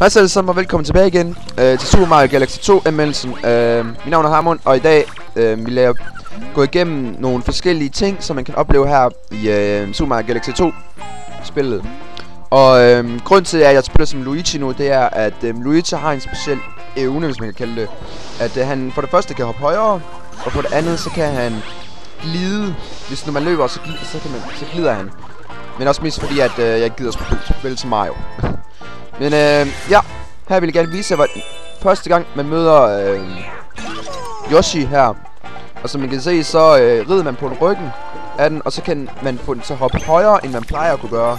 Hej så alle sammen og velkommen tilbage igen øh, til Super Mario Galaxy 2 anmeldelsen. Øh, mit navn er Harmon, og i dag øh, vil jeg gå igennem nogle forskellige ting, som man kan opleve her i øh, Super Mario Galaxy 2 spillet. Og øh, grund til, at jeg spiller som Luigi nu, det er, at øh, Luigi har en speciel evne, hvis man kan kalde det. At øh, han for det første kan hoppe højere, og for det andet, så kan han glide. Hvis når man løber, så, glider, så, kan man, så glider han. Men også mest fordi, at øh, jeg gider spille, spille til Mario. Men øh, ja, her vil jeg gerne vise jer, hvor første gang man møder øh, Yoshi her. Og som man kan se, så øh, rider man på den ryggen af den, og så kan man få den til at hoppe højere, end man plejer at kunne gøre.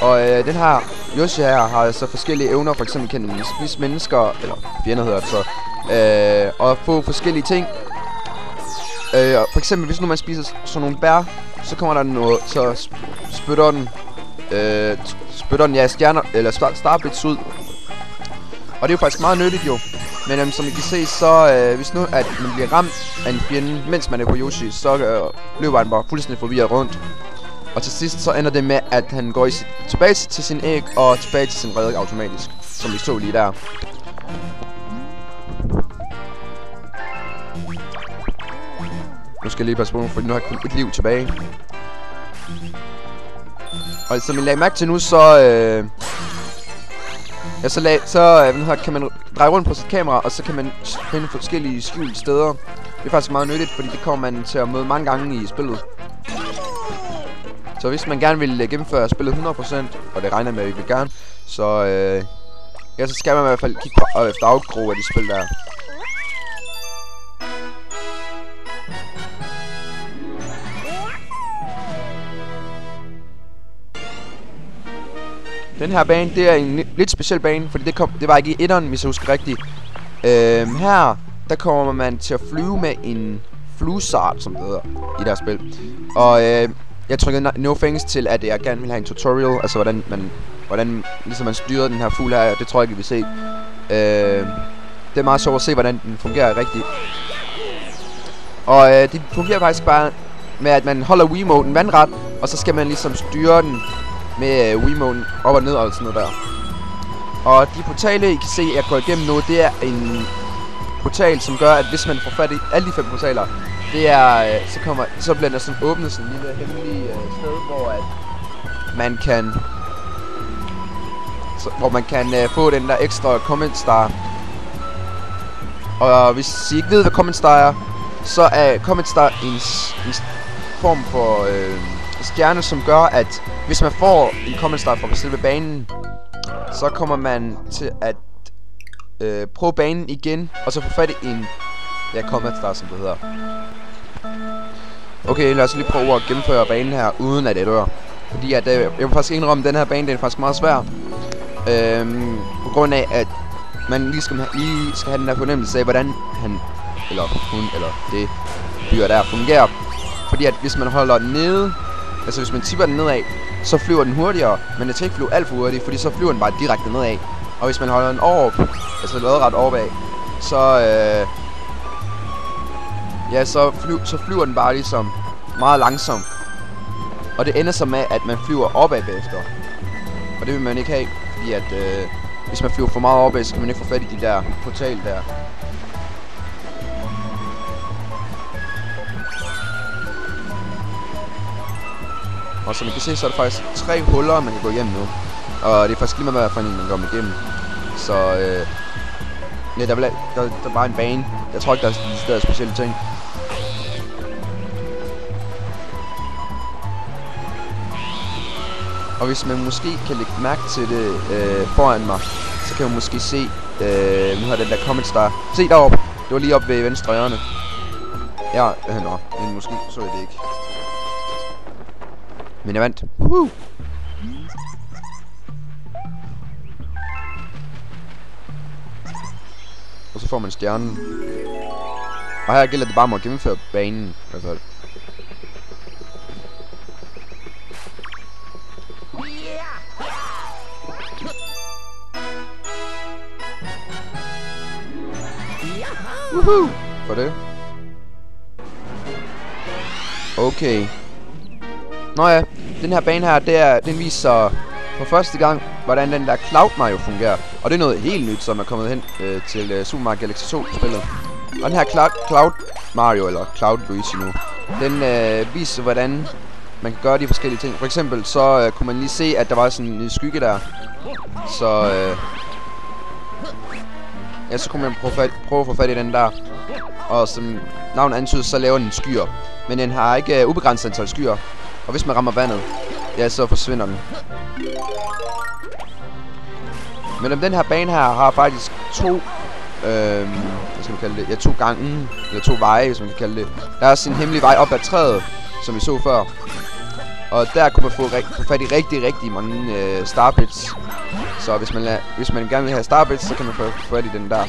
Og øh, den her Yoshi her har altså forskellige evner, for eksempel kan den spise mennesker, eller fjender hedder det så, øh, og få forskellige ting. Øh, for eksempel, hvis nu man spiser sådan nogle bær, så kommer der noget, så spytter den, øh, spytter den, ja, stjerner, eller star starbits ud. Og det er jo faktisk meget nyttigt jo. Men øhm, som I kan se, så øh, hvis nu at man bliver ramt af en fjende, mens man er på Yoshi, så øh, løber han bare fuldstændig forvirret rundt. Og til sidst så ender det med, at han går i sit, tilbage til sin æg og tilbage til sin redder automatisk. Som vi så lige der. Nu skal jeg lige passe på, for nu har jeg kun et liv tilbage. Og som I lagde mærke til nu, så... Øh, ja, så, lag, så øh, kan man dreje rundt på sit kamera, og så kan man finde forskellige skjulte steder. Det er faktisk meget nyttigt, fordi det kommer man til at møde mange gange i spillet. Så hvis man gerne vil øh, gennemføre spillet 100%, og det regner med, at vi vil gerne, så, øh, ja, så skal man i hvert fald kigge på øh, efter afgro af de spil der. Den her bane, det er en lidt speciel bane, fordi det, kom, det var ikke i etteren, hvis jeg husker rigtigt. Øhm, her, der kommer man til at flyve med en fluesart, som det hedder, i det her spil. Og øh, jeg trykkede no thanks til, at jeg gerne vil have en tutorial, altså hvordan man, hvordan ligesom man styrer den her fugl her, det tror jeg ikke, vi vil se. Øh, det er meget sjovt at se, hvordan den fungerer rigtigt. Og øh, det fungerer faktisk bare med, at man holder Wiimoten vandret, og så skal man ligesom styre den med øh, Wiimoten op og ned og sådan noget der. Og de portale, I kan se, jeg går igennem nu, det er en portal, som gør, at hvis man får fat i alle de fem portaler, det er, øh, så kommer, så bliver der sådan åbnet sådan en lille hemmelig øh, sted, hvor at man kan, så, hvor man kan øh, få den der ekstra comment star. Og hvis I ikke ved, hvad comment star er, så er comment star en, en form for øh, stjerne, som gør, at hvis man får en comment star fra selve banen, så kommer man til at øh, prøve banen igen, og så få fat i en ja, comment star, som det hedder. Okay, lad os lige prøve at gennemføre banen her, uden at det dør. Fordi at, øh, jeg vil faktisk indrømme, at den her bane, den er faktisk meget svær. Øhm, på grund af, at man lige skal, lige skal have den der fornemmelse af, hvordan han, eller hun, eller det dyr der fungerer. Fordi at hvis man holder den nede, altså hvis man tipper den nedad, så flyver den hurtigere, men den skal ikke flyve alt for hurtigt, fordi så flyver den bare direkte nedad. Og hvis man holder den over, altså lodret overbag, så, øh, ja, så, fly, så flyver den bare ligesom meget langsomt. Og det ender så med, at man flyver opad bagefter. Og det vil man ikke have, fordi at øh, hvis man flyver for meget opad, så kan man ikke få fat i de der portal der. Og som I kan se, så er der faktisk tre huller, man kan gå igennem nu. Og det er faktisk lige med, hvad for en man går igennem. Så øh, ja, der, der, der, der er bare en bane. Jeg tror ikke, der er stadig specielle ting. Og hvis man måske kan lægge mærke til det øh, foran mig, så kan man måske se, øh, nu har den der comment star. Se deroppe, det var lige oppe ved venstre hjørne. Ja, øh, nå, men måske så jeg det ikke. Men jeg vandt. Woohoo! Og så får man stjernen. Og her gælder det bare om at gennemføre banen, i hvert fald. Woohoo! For det. Okay. Nå ja, den her bane her, det er, den viser for første gang, hvordan den der Cloud Mario fungerer. Og det er noget helt nyt, som er kommet hen øh, til øh, Super Mario Galaxy 2-spillet. Og den her Cloud, Cloud Mario, eller Cloud Luigi nu, den øh, viser, hvordan man kan gøre de forskellige ting. For eksempel så øh, kunne man lige se, at der var sådan en skygge der. Så øh, ja, så kunne man prøve, fat, prøve at få fat i den der. Og som navnet antyder, så laver den skyer. Men den har ikke øh, ubegrænset antal skyer. Og hvis man rammer vandet, ja, så forsvinder den. Men om den her bane her har faktisk to, øh, hvad skal man kalde det, ja, to gange, eller to veje, hvis man kan kalde det. Der er også en hemmelig vej op ad træet, som vi så før. Og der kunne man få, få fat i rigtig, rigtig mange øh, starbits. Så hvis man, hvis man gerne vil have starbits, så kan man få fat i den der.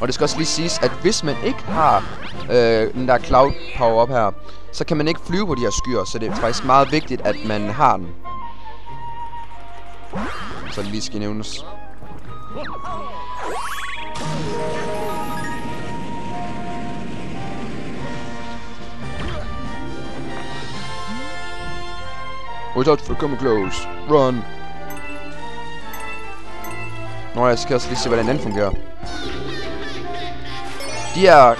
Og det skal også lige siges, at hvis man ikke har øh, den der cloud power up her, så kan man ikke flyve på de her skyer, så det er faktisk meget vigtigt, at man har den. Så det lige skal nævnes. Without for come close. Run. Nå, jeg skal også lige se, hvordan den fungerer. De her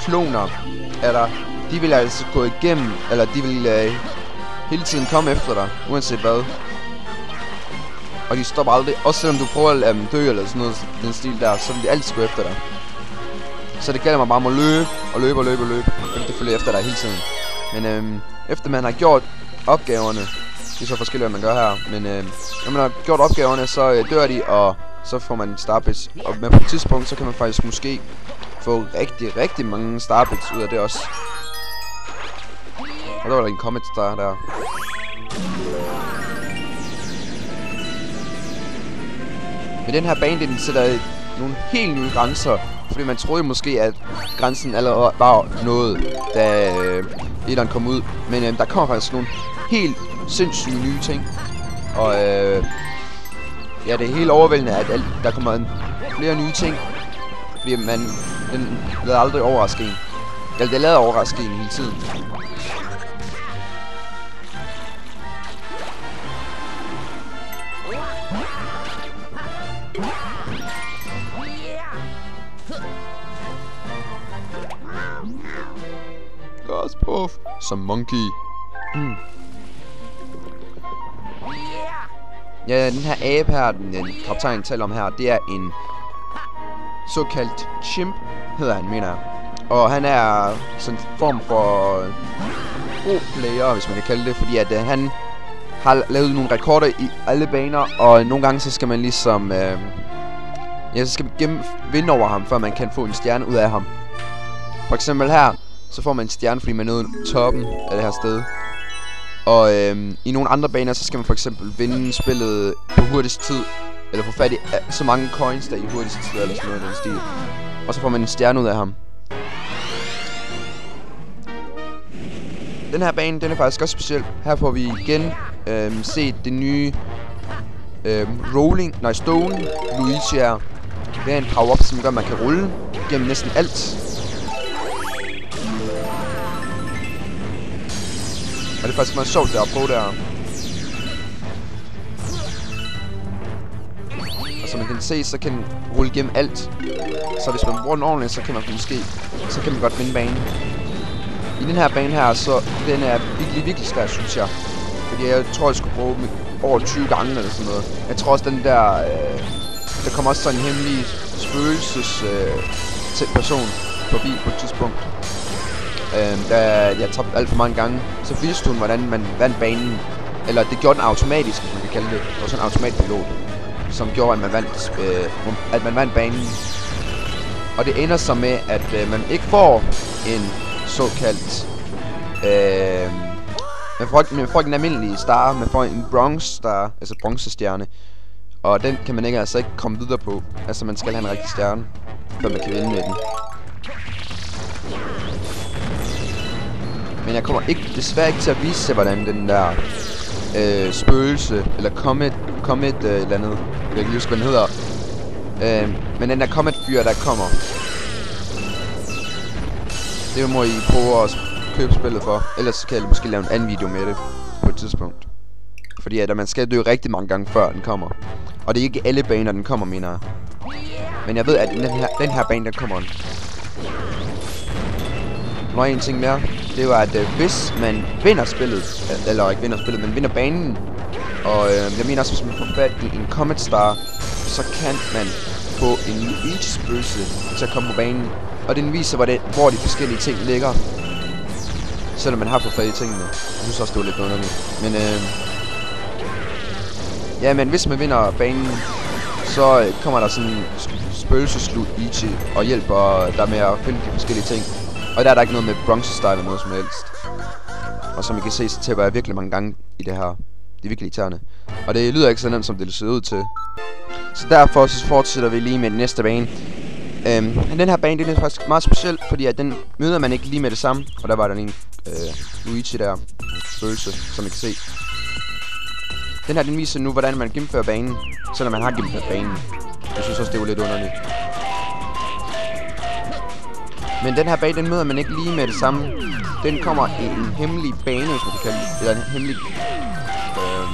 kloner, er der, de vil altså gå igennem, eller de vil uh, hele tiden komme efter dig, uanset hvad. Og de stopper aldrig, også selvom du prøver at lade dem dø eller sådan noget, den stil der, så vil de altid gå efter dig. Så det gælder mig bare om at løbe, og løbe og løbe og løbe, og det følger efter dig hele tiden. Men øhm, efter man har gjort opgaverne, det er så forskelligt, hvad man gør her, men øhm, når man har gjort opgaverne, så øh, dør de, og så får man starbits. Og med på et tidspunkt, så kan man faktisk måske få rigtig, rigtig mange starbits ud af det også. Og der var der en comet der der. Men den her bane, den sætter nogle helt nye grænser. Fordi man troede måske, at grænsen allerede var nået, da øh, etteren kom ud. Men øh, der kommer faktisk nogle helt sindssyge nye ting. Og øh, ja, det er helt overvældende, at der kommer flere nye ting. Fordi man, den lader aldrig overraske en. Eller det lader overraske en hele tiden. Gas puff. Som monkey. Mm. Ja, den her abe her, den, den kaptajn taler om her, det er en såkaldt chimp, hedder han, mener jeg. Og han er sådan en form for pro-player, hvis man kan kalde det, fordi at øh, han har lavet nogle rekorder i alle baner, og nogle gange så skal man ligesom... Øh, ja, så skal man gennem, vinde over ham, før man kan få en stjerne ud af ham. For eksempel her, så får man en stjerne, fordi man nåede toppen af det her sted. Og øh, i nogle andre baner, så skal man for eksempel vinde spillet på hurtigst tid. Eller få fat i øh, så mange coins der i hurtigst tid, eller sådan noget den stil. Og så får man en stjerne ud af ham. Den her bane, den er faktisk også speciel. Her får vi igen øhm, set det nye øhm, Rolling, nej Stone Luigi her. Det er en power-up, som gør, at man kan rulle gennem næsten alt. Og det er faktisk meget sjovt der at prøve der. Kan se, så kan den rulle gennem alt. Så hvis man bruger den ordentligt, så kan man måske, så kan man godt vinde banen. I den her bane her, så den er virkelig, virkelig svær, synes jeg. Fordi jeg tror, jeg skulle bruge den over 20 gange eller sådan noget. Jeg tror også, den der... Øh, der kommer også sådan en hemmelig spøgelses øh, person forbi på et tidspunkt. Øh, da jeg tabte alt for mange gange, så viste hun, hvordan man vandt banen. Eller det gjorde den automatisk, hvis man kan kalde det. Det var sådan en automatpilot, som gjorde, at man vandt, øh, at man vandt banen. Og det ender så med, at øh, man ikke får en såkaldt... Øh, man får, man får ikke en almindelig star, man får en bronze star, altså bronzestjerne. Og den kan man ikke altså ikke komme videre på. Altså man skal have en rigtig stjerne, før man kan vinde med den. Men jeg kommer ikke, desværre ikke til at vise jer, hvordan den der øh, spøgelse, eller comet, comet øh, eller andet, jeg kan ikke huske, hvad den hedder. Øh, men den der comet fyr, der kommer. Det må I prøve at købe spillet for. Ellers kan jeg måske lave en anden video med det på et tidspunkt. Fordi at man skal dø rigtig mange gange før den kommer. Og det er ikke alle baner, den kommer, mener jeg. Men jeg ved, at den her, den her bane, der kommer. Nu er en ting mere. Det var, at øh, hvis man vinder spillet, øh, eller ikke vinder spillet, men vinder banen, og øh, jeg mener også, hvis man får fat i en Comet Star, så kan man få en Luigi-spøgelse til at komme på banen. Og den viser, hvor, det, hvor de forskellige ting ligger. Selvom man har fået fat i tingene. Jeg synes også, det var lidt underligt. Men øh, Ja, men hvis man vinder banen, så øh, kommer der sådan en spøgelseslut Luigi og hjælper dig med at finde de forskellige ting. Og der er der ikke noget med bronze style eller noget som helst. Og som I kan se, så tæpper jeg virkelig mange gange i det her. Det er virkelig irriterende. Og det lyder ikke så nemt, som det ser ud til. Så derfor så fortsætter vi lige med den næste bane. Øhm, den her bane, den er faktisk meget speciel, fordi at den møder man ikke lige med det samme. Og der var der en øh, Luigi der, spøgelse, som I kan se. Den her, den viser nu, hvordan man gennemfører banen, selvom man har gennemført banen. Jeg synes også, det var lidt underligt. Men den her bane, den møder man ikke lige med det samme. Den kommer i en hemmelig bane, hvis man kan kalde det. Eller en hemmelig... Øh,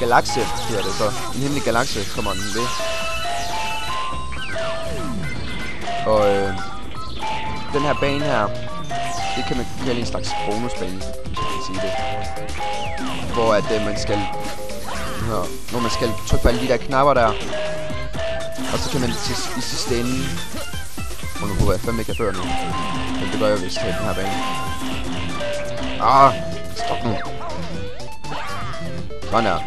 galakse, hedder det så. En hemmelig galakse kommer den ved. Og øh, den her bane her, det kan man kalde en slags bonusbane, hvis man kan sige det. Hvor at øh, man skal her, hvor man skal trykke på alle de der knapper der. Og så kan man til, i sidste ende... Og nu håber jeg fandme ikke, jeg dør nu. Men det gør jeg vist til den her bane. Ah, stop nu. Sådan her.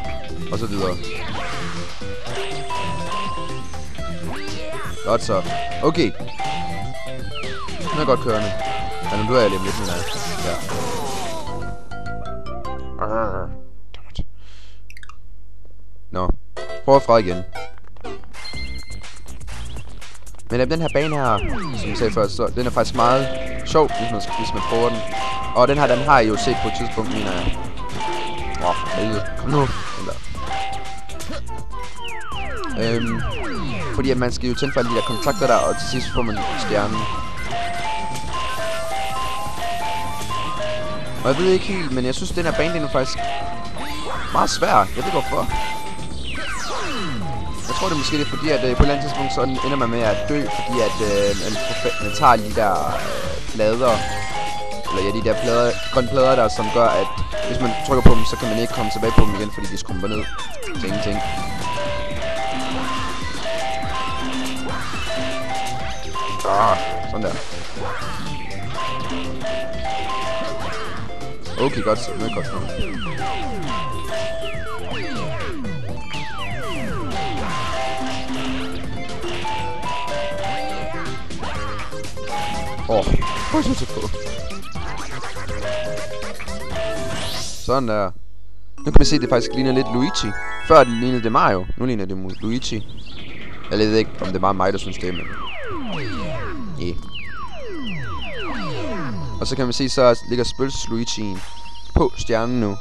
Og så videre. Godt så. Okay. Nu er godt kørende. Ja, nu dør jeg lige lidt, mener jeg. Ja. Arr. Nå, forfra igen. Men den her bane her, som jeg sagde før, så den er faktisk meget sjov, hvis man, hvis man prøver den. Og den her, den har jeg jo set på et tidspunkt, mener jeg. Åh, oh, helvede. Kom nu. Den Øhm, fordi at man skal jo tilfælde de der kontakter der, og til sidst får man stjernen. Og jeg ved ikke helt, men jeg synes, den her bane, den er faktisk meget svær. Jeg ved ikke hvorfor. Jeg tror det måske det er fordi, at øh, på et eller andet tidspunkt, så ender man med at dø, fordi at øh, man, man tager de der øh, plader, eller ja, de der plader, grønne plader der, som gør, at hvis man trykker på dem, så kan man ikke komme tilbage på dem igen, fordi de skrumper ned til ingenting. Ah, sådan der. Okay, godt så. Nu er godt Åh, oh, hvor er så på? Sådan der. Nu kan man se, at det faktisk ligner lidt Luigi. Før det lignede det Mario. Nu ligner det Luigi. Jeg ved ikke, om det er bare mig, der synes det, men... Yeah. Og så kan man se, så ligger spøgelses Luigi'en på stjernen nu.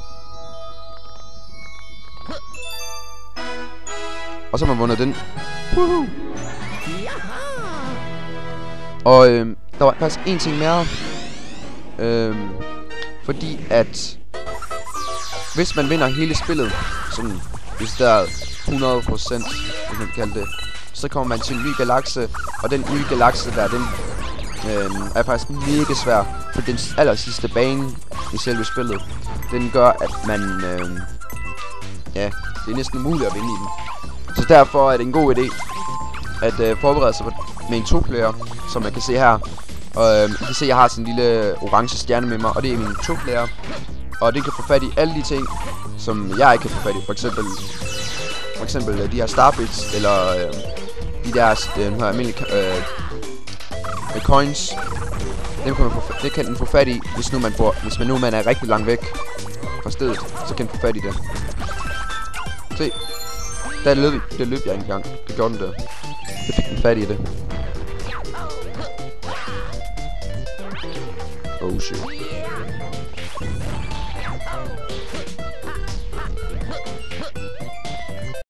Og så har man vundet den. Woohoo! Og øhm, der var faktisk en ting mere. Øhm, fordi at hvis man vinder hele spillet, sådan hvis der er 100%, hvis man kan kalde det, så kommer man til en ny galakse, og den nye galakse der, den øhm, er faktisk mega svær, for den aller sidste bane i selve spillet, den gør, at man, øhm, ja, det er næsten umuligt at vinde i den. Så derfor er det en god idé, at øh, forberede sig med en to-player, som man kan se her. Og øh, I kan se, at jeg har sådan en lille orange stjerne med mig, og det er min to-player. Og det kan få fat i alle de ting, som jeg ikke kan få fat i. For eksempel, for eksempel øh, de her starbits, eller øh, de der øh, her almindelige øh, med coins. Dem kan man få, det kan den få fat i, hvis nu man, får, hvis man nu man er rigtig langt væk fra stedet, så kan den få fat i det. Se, der løb, der løb jeg engang. Det gjorde den der. Jeg fik den fat i det. Oh shit.